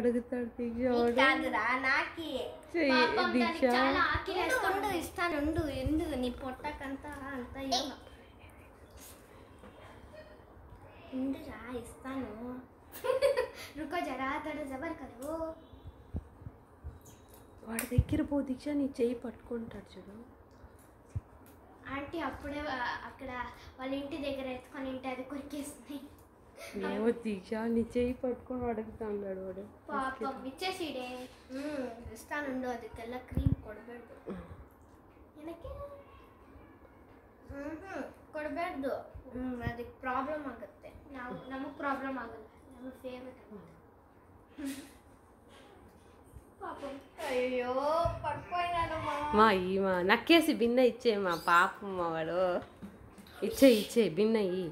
అడుగుతాడు దీక్ష. ఇస్తాను ఎందుకు నీ పొట్టకంతా అంతా ఏమో. ఉండురా ఇస్తాను. రుకో జరా తడ జబర్ కరు వాడి దగ్గర పో దీక్ష నీ చెయ్యి పట్టుకుంటాడు చూడు. ఆంటీ అప్పుడే అక్కడ వాళ్ళ ఇంటి దగ్గర ఎత్తుకొని ఇంటి అది కొరికేస్తున్నాయి ఏమో దీక్ష నీ చెయ్యి పట్టుకొని అడుగుతా ఉన్నాడు వాడు పాపం ఇచ్చేసిడే ಹ್ಮ್ ಇಷ್ಟಾನುಂಡು ಅದಕ್ಕೆಲ್ಲ ಕ್ರೀಮ್ ಕೊಡಬೇಡ್ದು ಏನಕ್ಕೆ ಹ್ಮ್ ಕೊಡಬೇಡ್ದು ಹ್ಮ್ ಅದಕ್ಕೆ ಪ್ರಾಬ್ಲಮ್ ಆಗುತ್ತೆ ನಾವು ನಮಗೆ ಪ್ರಾಬ್ಲಮ್ ಆಗಲ್ಲ ನಮಗೆ ಫೇವ್ರೆಟ್ ಆಗುತ್ತೆ పాపం ಅಯ್ಯೋ ಪಡ್ಕೊಯ್ದಾನಮ್ಮ మా ఈ మా నక్కేసి బిన్న ఇచ్చే మా పాపం మా వాడు ఇచ్చే ఇచ్చే బిన్న ఇయ్యి